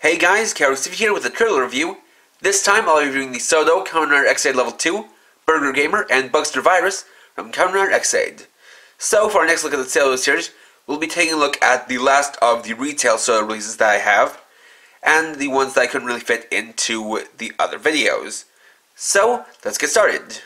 Hey guys, Steve here with a trailer review. This time I'll be reviewing the Sodo Kamen Rider Ex-Aid Level 2, Burger Gamer, and Bugster Virus from Kamen Rider Ex-Aid. So for our next look at the Sodo series, we'll be taking a look at the last of the retail Sodo releases that I have, and the ones that I couldn't really fit into the other videos. So, let's get started.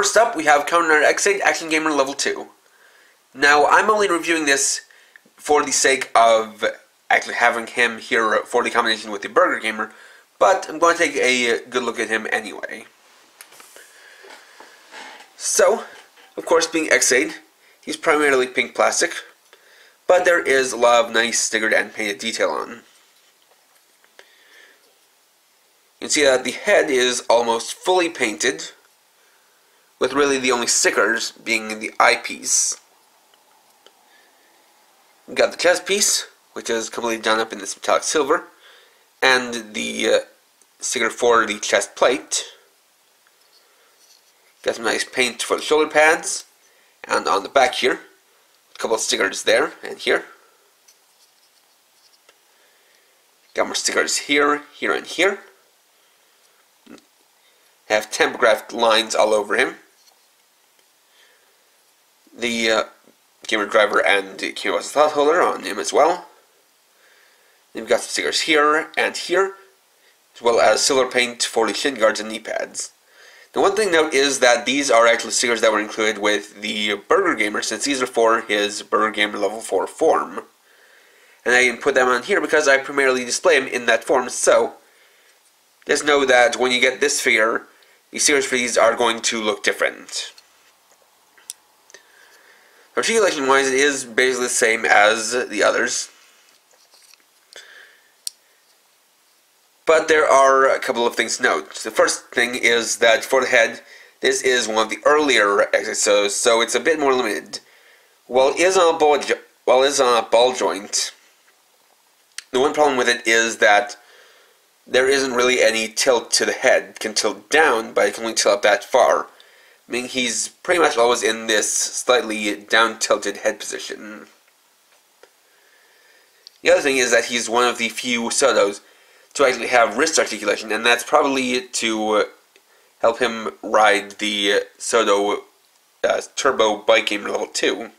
First up, we have Rider Ex-Aid Action Gamer Level 2. Now, I'm only reviewing this for the sake of actually having him here for the combination with the Burger Gamer, but I'm going to take a good look at him anyway. So, of course, being Ex-Aid, he's primarily pink plastic, but there is a lot of nice stickered and painted detail on. You can see that the head is almost fully painted, with really the only stickers being the eyepiece. We got the chest piece, which is completely done up in this metallic silver, and the uh, sticker for the chest plate. Got some nice paint for the shoulder pads, and on the back here, a couple of stickers there and here. Got more stickers here, here, and here. Have tempographic lines all over him the uh, gamer driver and the Kiro's thought holder on him as well. Then we've got some stickers here and here, as well as silver paint for the shin guards and knee pads. The one thing note is that these are actually stickers that were included with the Burger Gamer, since these are for his Burger Gamer level 4 form. And I put them on here because I primarily display them in that form, so just know that when you get this figure, the stickers for these are going to look different. Articulation wise, it is basically the same as the others. But there are a couple of things to note. The first thing is that for the head, this is one of the earlier exos, so it's a bit more limited. While it is on a ball, while it is on a ball joint, the one problem with it is that there isn't really any tilt to the head. It can tilt down, but it can only tilt up that far. I mean, he's pretty much always in this slightly down-tilted head position. The other thing is that he's one of the few Sodos to actually have wrist articulation, and that's probably to help him ride the Sodo uh, Turbo Bike Game Level 2, or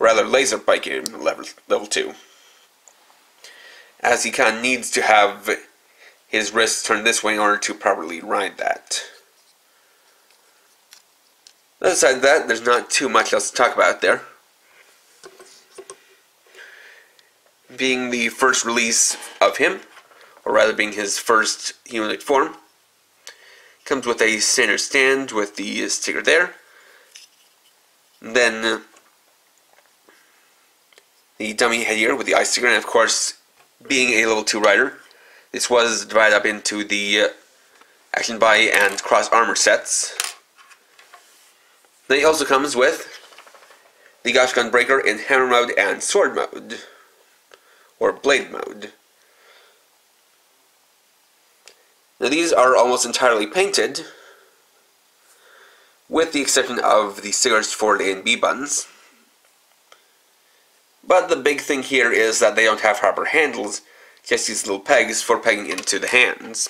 rather Laser Bike Game Level, level 2. As he kind of needs to have his wrists turned this way in order to properly ride that. Aside that, there's not too much else to talk about there. Being the first release of him, or rather being his first humanoid form, comes with a standard stand with the sticker there. Then the dummy headgear with the eye sticker, and of course, being a level 2 rider, this was divided up into the uh, action body and cross armor sets. Then he also comes with the Gashacon Breaker in Hammer mode and Sword mode, or Blade mode. Now these are almost entirely painted, with the exception of the stickers for the A and B buttons. But the big thing here is that they don't have proper handles, just these little pegs for pegging into the hands.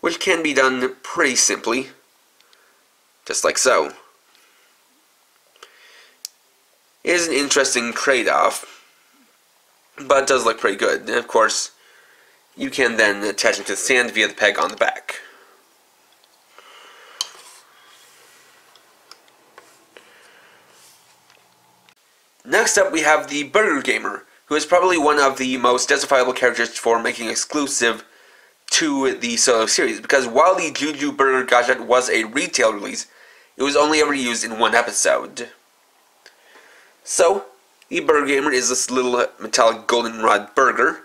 Which can be done pretty simply just like so. It is an interesting trade-off, but does look pretty good. And of course, you can then attach it to the sand via the peg on the back. Next up we have the Burger Gamer, who is probably one of the most justifiable characters for making exclusive to the Sodo series, because while the Juju Burger Gashat was a retail release, it was only ever used in one episode. So, the Burger Gamer is this little metallic goldenrod burger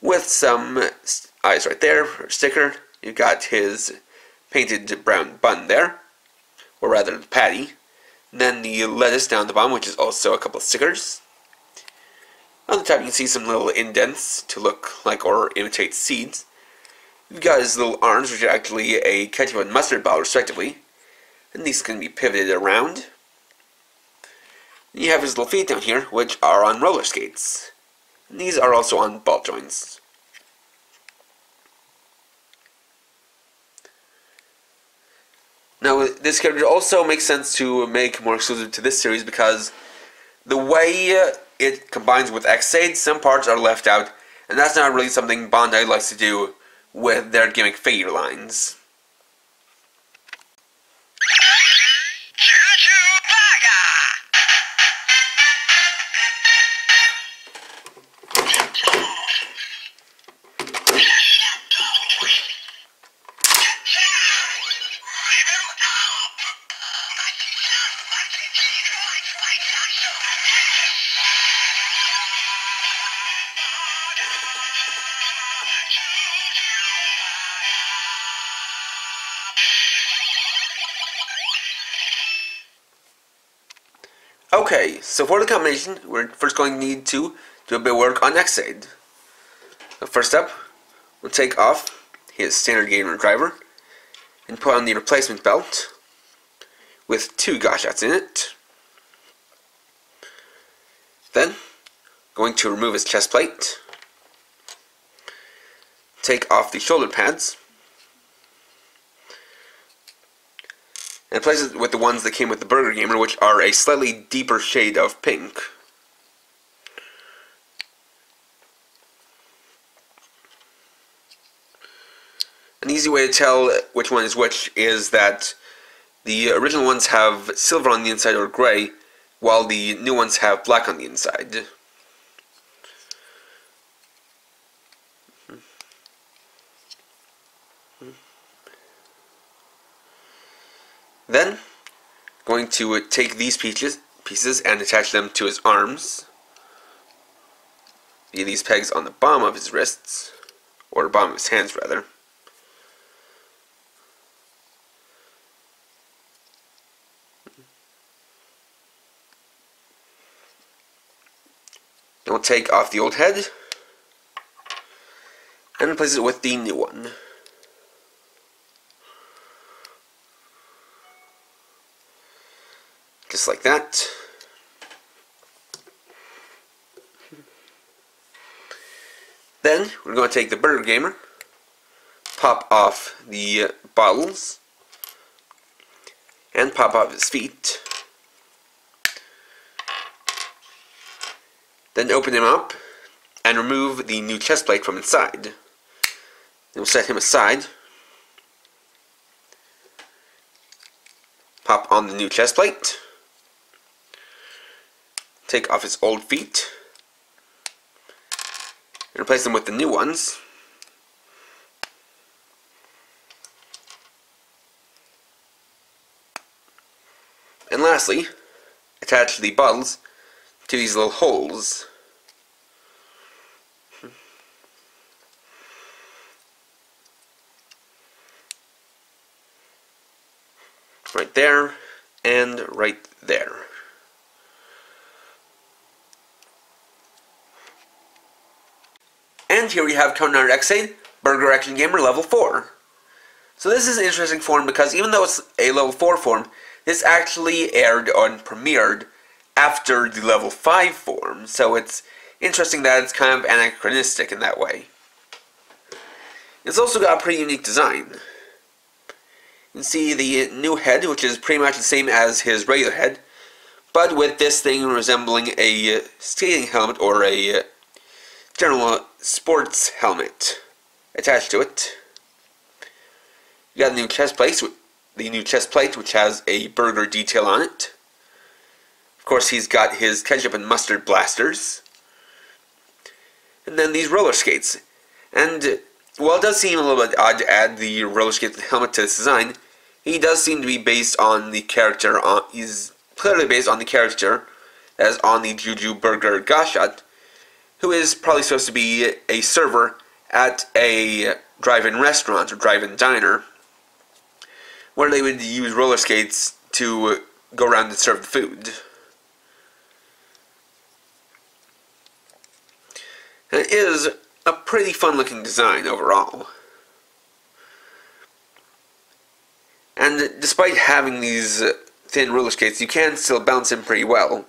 with some eyes right there, sticker. You've got his painted brown bun there, or rather the patty. Then the lettuce down the bottom, which is also a couple of stickers. On the top you can see some little indents to look like or imitate seeds. Got his little arms, which are actually a ketchup and mustard bottle respectively. And these can be pivoted around. And you have his little feet down here, which are on roller skates. And these are also on ball joints. Now, this character also makes sense to make more exclusive to this series because the way uh, it combines with Ex-Aid, some parts are left out, and that's not really something Bandai likes to do with their gimmick figure lines. Okay, so for the combination, we're first going to need to do a bit of work on Ex-Aid. So first up, we'll take off his standard gamer driver and put on the replacement belt with two Gashats in it. Then, going to remove his chest plate, take off the shoulder pads, and replace it with the ones that came with the Burger Gamer, which are a slightly deeper shade of pink. An easy way to tell which one is which is that the original ones have silver on the inside or gray, while the new ones have black on the inside. Then, going to take these pieces, pieces and attach them to his arms these pegs on the bottom of his wrists, or bottom of his hands rather. Then we'll take off the old head and replace it with the new one. Just like that. Then we're going to take the Burger Gamer, pop off the uh, bottles, and pop off his feet. Then open him up and remove the new chest plate from inside. Then we'll set him aside. Pop on the new chest plate take off his old feet and replace them with the new ones. And lastly, attach the bottles to these little holes. Right there and right there. Here we have Conan Ex-Aid, Burger Action Gamer level 4. So this is an interesting form because even though it's a level 4 form, this actually aired on premiered after the level 5 form. So it's interesting that it's kind of anachronistic in that way. It's also got a pretty unique design. You can see the new head, which is pretty much the same as his regular head, but with this thing resembling a skating helmet or a general sports helmet attached to it. You got the new chest plate, the new chest plate, which has a burger detail on it. Of course, he's got his ketchup and mustard blasters. And then these roller skates. And while it does seem a little bit odd to add the roller skate helmet to this design, he does seem to be based on the character. On, he's clearly based on the character as on the Juju Burger Gashat, who is probably supposed to be a server at a drive-in restaurant or drive-in diner. Where they would use roller skates to go around and serve the food. It is a pretty fun looking design overall. And despite having these thin roller skates, you can still bounce them pretty well.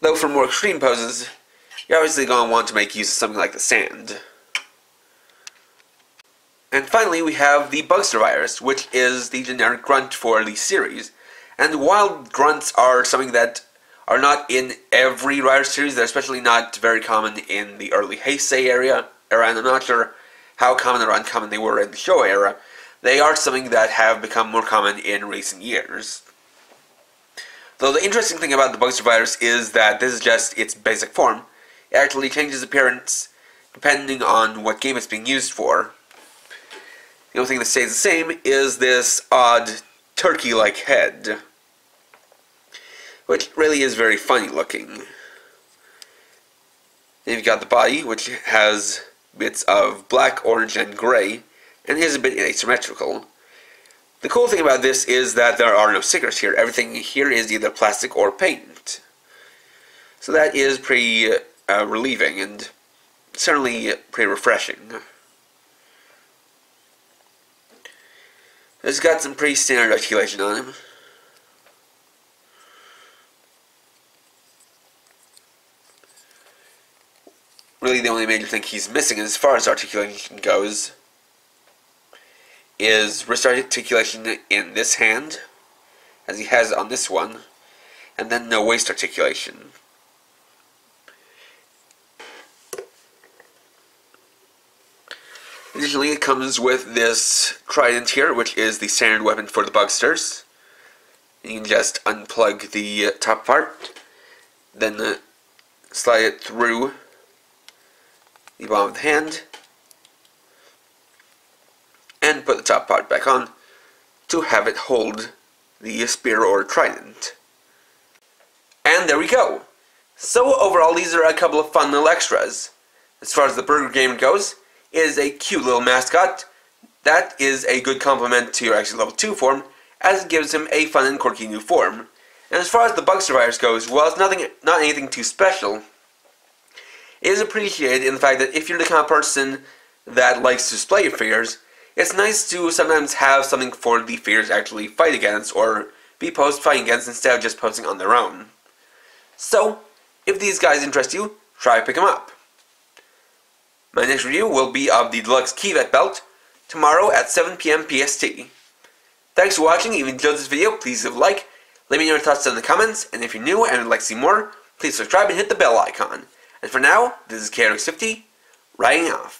Though for more extreme poses, you're obviously going to want to make use of something like the sand. And finally, we have the Bugster virus, which is the generic grunt for the series. And while grunts are something that are not in every Rider series, they're especially not very common in the early Heisei area, era, and I'm not sure how common or uncommon they were in the Showa era. They are something that have become more common in recent years. Though the interesting thing about the Bugster virus is that this is just its basic form. It actually changes appearance depending on what game it's being used for. The only thing that stays the same is this odd turkey-like head, which really is very funny looking. Then you've got the body, which has bits of black, orange, and gray, and is a bit asymmetrical. The cool thing about this is that there are no stickers here. Everything here is either plastic or paint. So that is pretty uh, relieving and certainly pretty refreshing. It's got some pretty standard articulation on him. Really the only major thing he's missing as far as articulation goes is wrist articulation in this hand, as he has on this one, and then no waist articulation. Additionally, it comes with this trident here, which is the standard weapon for the bugsters. You can just unplug the uh, top part, then uh, slide it through the bottom of the hand, and put the top part back on to have it hold the spear or trident. And there we go! So overall, these are a couple of fun little extras. As far as the burger game goes, is a cute little mascot. That is a good complement to your Ex-Aid Level 2 form, as it gives him a fun and quirky new form. And as far as the Bugster Virus goes, while it's nothing, not anything too special, it is appreciated in the fact that if you're the kind of person that likes to display your figures, it's nice to sometimes have something for the figures actually fight against, or be posed fighting against instead of just posing on their own. So, if these guys interest you, try pick them up. My next review will be of the Deluxe Kivat belt tomorrow at 7pm PST. Thanks for watching. If you enjoyed this video, please leave a like, let me know your thoughts down in the comments, and if you're new and would like to see more, please subscribe and hit the bell icon. And for now, this is KRX50, riding off.